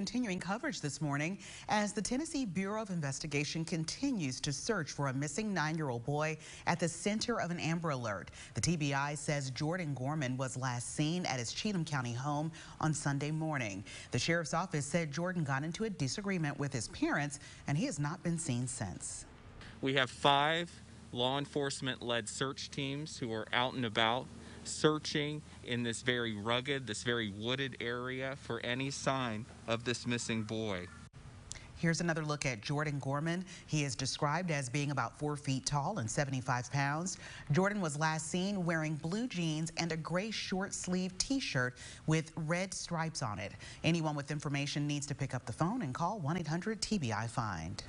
Continuing coverage this morning as the Tennessee Bureau of Investigation continues to search for a missing nine-year-old boy at the center of an Amber Alert. The TBI says Jordan Gorman was last seen at his Cheatham County home on Sunday morning. The sheriff's office said Jordan got into a disagreement with his parents and he has not been seen since. We have five law enforcement led search teams who are out and about searching in this very rugged, this very wooded area for any sign of this missing boy. Here's another look at Jordan Gorman. He is described as being about four feet tall and 75 pounds. Jordan was last seen wearing blue jeans and a gray short sleeve t-shirt with red stripes on it. Anyone with information needs to pick up the phone and call 1-800-TBI-FIND.